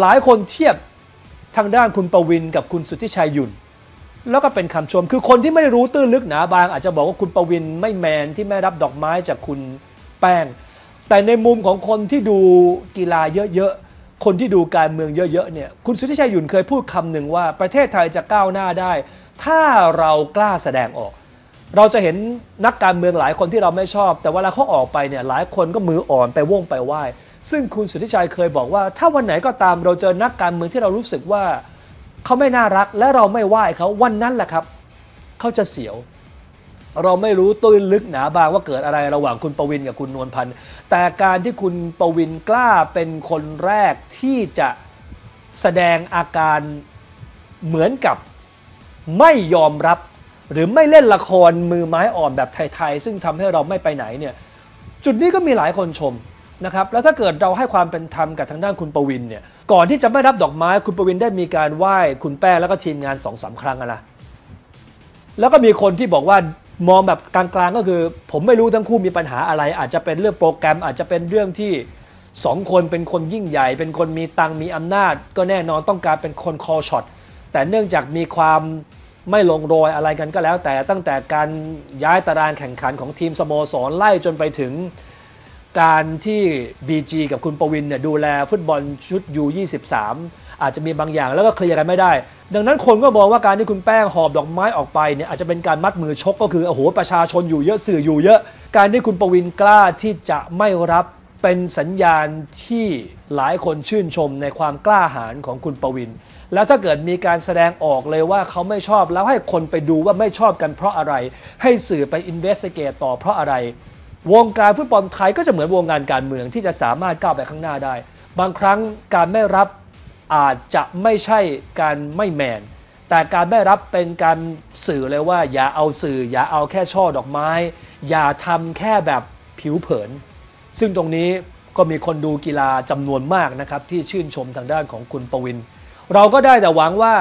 หลายคนเทียบทางด้านคุณประวินกับคุณสุทธิชัยยุนแล้วก็เป็นคำชม คือคนที่ไม่รู้ตื้นลึกหนาบาง อาจจะบอกว่าคุณประวินไม่แมนที่ไม่รับดอกไม้จากคุณแป้ง แต่ในมุมของคนที่ดูกีฬาเยอะๆ คนที่ดูการเมืองเยอะๆ เนี่ย คุณสุทธิชัยยุนเคยพูดคำหนึ่งว่าประเทศไทยจะก้าวหน้าได้ ถ้าเรากล้าแสดงออก เราจะเห็นนักการเมืองหลายคนที่เราไม่ชอบ แต่เวลาเขาออกไปเนี่ยหลายคนก็มืออ่อนไปว่งไปไหว้ ซึ่งคุณสุทธิชัยเคยบอกว่า ถ้าวันไหนก็ตามเราเจอนักการเมืองที่เรารู้สึกว่าเขาไม่น่ารักและเราไม่ไหว้เขาวันนั้นแหละครับเขาจะเสียว เราไม่รู้ตื้นลึกหนาบางว่าเกิดอะไรระหว่างคุณประวินกับคุณนวลพันธ์แต่การที่คุณประวินกล้าเป็นคนแรกที่จะแสดงอาการเหมือนกับไม่ยอมรับ หรือไม่เล่นละครมือไม้อ่อนแบบไทยๆซึ่งทำให้เราไม่ไปไหนเนี่ยจุดนี้ก็มีหลายคนชม นะครับแล้วถ้าเกิดเราให้ความเป็นธรรมกับทางด้านคุณประวินเนี่ยก่อนที่จะไม่รับดอกไม้คุณประวินได้มีการไหว้คุณแป้แล้วก็ทีมงานสองสาครั้งนะแล้วก็มีคนที่บอกว่ามองแบบกลางๆก็คือ ผมไม่รู้ทั้งคู่มีปัญหาอะไร อาจจะเป็นเรื่องโปรแกรม อาจจะเป็นเรื่องที่สองคนเป็นคนยิ่งใหญ่ เป็นคนมีตังมีอำนาจ ก็แน่นอนต้องการเป็นคนคอช็อตแต่เนื่องจากมีความไม่ลงรอยอะไรกันก็แล้ว แต่ตั้งแต่การย้ายตารางแข่งขันของทีมสโมสรไล่จนไปถึง การที่ BG กับคุณประวินเนี่ยดูแลฟุตบอลชุด U23 อาจจะมีบางอย่างแล้วก็เคลียร์กันไม่ได้ ดังนั้นคนก็มองว่าการที่คุณแป้งหอบดอกไม้ออกไปเนี่ยอาจจะเป็นการมัดมือชกก็คือโอ้โหประชาชนอยู่เยอะสื่ออยู่เยอะ การที่คุณประวินกล้าที่จะไม่รับเป็นสัญญาณที่หลายคนชื่นชมในความกล้าหาญของคุณประวิน แล้วถ้าเกิดมีการแสดงออกเลยว่าเขาไม่ชอบแล้วให้คนไปดูว่าไม่ชอบกันเพราะอะไร ให้สื่อไปอินเวสติเกตต่อเพราะอะไร วงการฟุตบอลไทยก็จะเหมือนวงการการเมืองที่จะสามารถก้าวไปข้างหน้าได้ บางครั้งการไม่รับอาจจะไม่ใช่การไม่แมน แต่การไม่รับเป็นการสื่อเลยว่า อย่าเอาสื่อ อย่าเอาแค่ช่อดอกไม้ อย่าทำแค่แบบผิวเผิน ซึ่งตรงนี้ก็มีคนดูกีฬาจำนวนมากนะครับที่ชื่นชมทางด้านของคุณประวิน เราก็ได้แต่หวังว่า